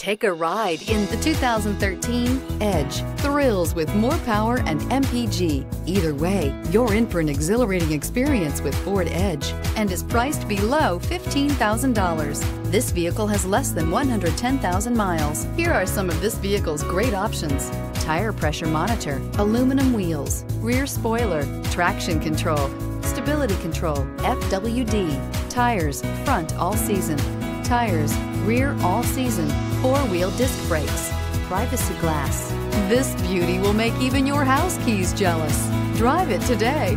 Take a ride in the 2013 Edge. Thrills with more power and MPG. Either way, you're in for an exhilarating experience with Ford Edge and is priced below $15,000. This vehicle has less than 110,000 miles. Here are some of this vehicle's great options. Tire pressure monitor, aluminum wheels, rear spoiler, traction control, stability control, FWD, tires, front all season, tires, rear all season, four-wheel disc brakes, privacy glass. This beauty will make even your house keys jealous. Drive it today.